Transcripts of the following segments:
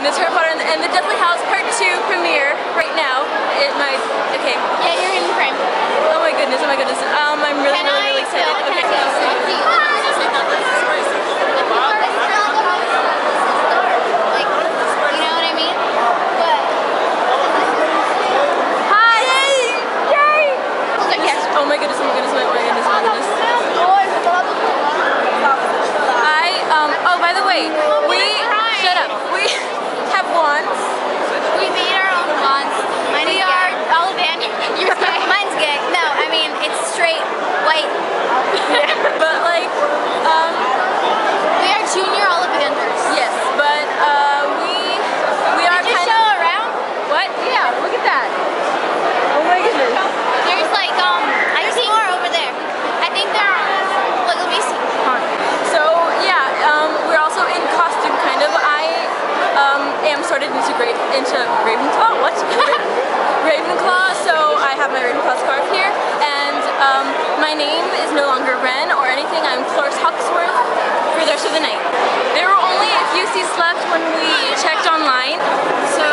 goodness, Harry Potter and, and the Deathly Hallows Part 2 premiere right now. It my okay. Yeah, you're in frame. Oh my goodness, oh my goodness. Um, I'm really, Can really, I really excited. film? Can Okay. I film? Like, you know what I mean? But Hi! Yay! Yay! Oh my goodness, oh my goodness, oh my goodness, oh my goodness. I, um, oh, by the way, we, shut up, we have wands. we made our own wands. Mine we are Ollivander. Yours gay. Mine's gay. No, I mean it's straight, white. But like, um, We are junior Ollivanders. yes, but, uh, we, we are Did you kind show of, around? what? Yeah, look at that. Oh my goodness. There's like um, I see more over there. I think there are. Look, let me see. So yeah, um, we're also in costume kind of. I um, am sorted into great into Ravenclaw. What? Ravenclaw. So I have my Ravenclaw scarf here, and um, my name is no longer Ren or anything. I'm Cloris Hawksworth for the rest of the night. There were only a few seats left when we checked online. So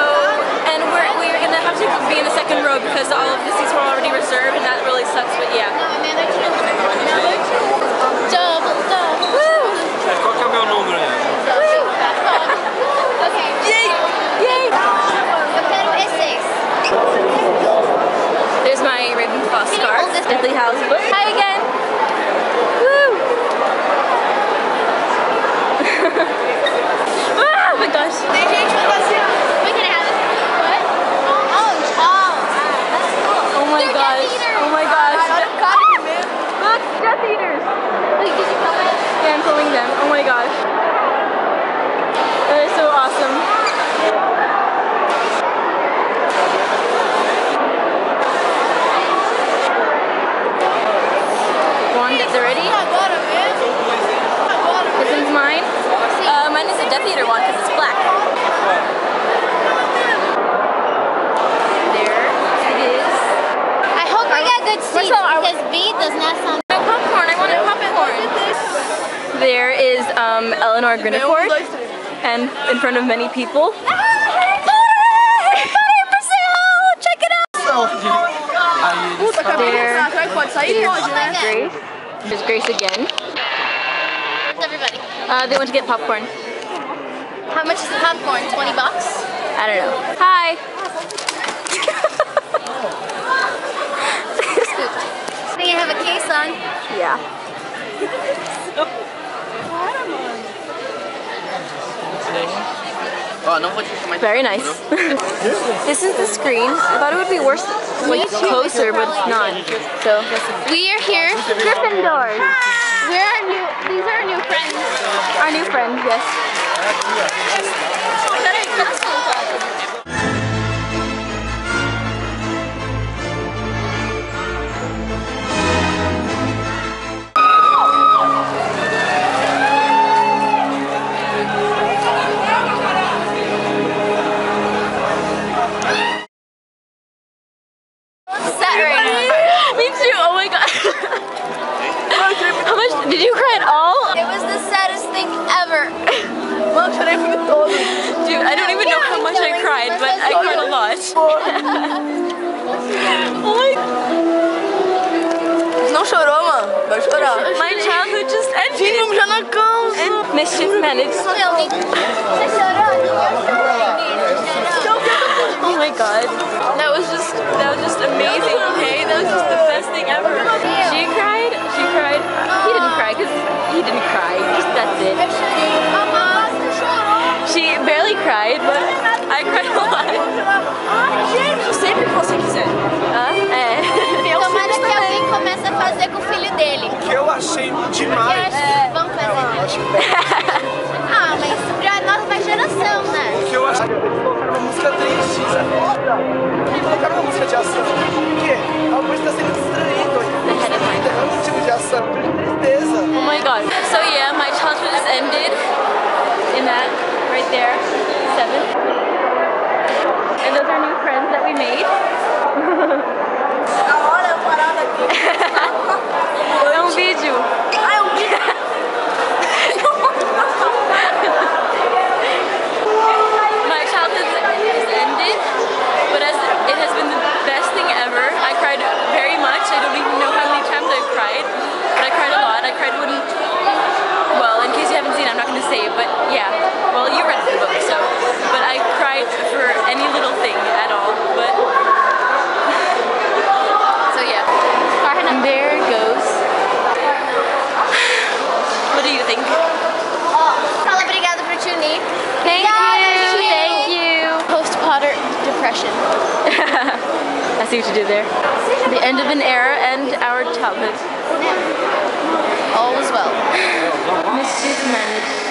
and we're we're gonna have to be in the second row because all of the seats were already reserved, and that really sucks. But yeah. Double, double. Woo! Qual que é o meu número aí? Okay. There's my Ravenclaw scarf. this? Book. Hi again. Woo! Ah, oh my gosh. Tem gente. We have it. What? Oh, oh. That's cool. Oh my They're gosh. Oh my gosh. Look, Death Eaters. Wait, did you film it? Yeah, I'm filming them. Oh my gosh. That is so awesome. One that's already. Agora mesmo? Agora This one's mine. A Death Eater one because it's black. There it is. I hope we get good seats because V does not sound. No popcorn. I wanted popcorn. There is um, Eleanor Grindelwald, and in front of many people. Check it out. There is Grace. There's Grace again. Where's everybody? Uh, they went to get popcorn. How much is the popcorn? 20 bucks? I don't know. Hi. I think I have a case on. yeah. Ó, não Very nice. this is the screen. I thought it would be worse, like closer, but it's not. So We are here. Gryffindors. We're our new. These are our new friends. Our new friend, yes. Set right now. Me too. Oh my god. How much did you cry at all? It was the saddest thing ever. Dude, I don't even know how much I cried, but I cried a lot. oh my Não chorou, mano? Vai chorar. My childhood just ended. Vamos já na cama. And mischief managed. Você chorou? Oh my god. That was just that was just amazing, okay? That was just the best thing ever. She cried, she cried. He didn't cry because he didn't cry. Just that's it. Mamãe, você chorou. She barely cried, but I cried a lot. Sempre que você quiser. Ah, é. Tomara que alguém comece a fazer com o filho dele. que eu achei demais. There. Seven. And those are new friends that we made. A hora parada aqui. É um vídeo. Ah, é um vídeo. impression. I see what you did there. The end of an era and our childhood. All is well. Mischief managed.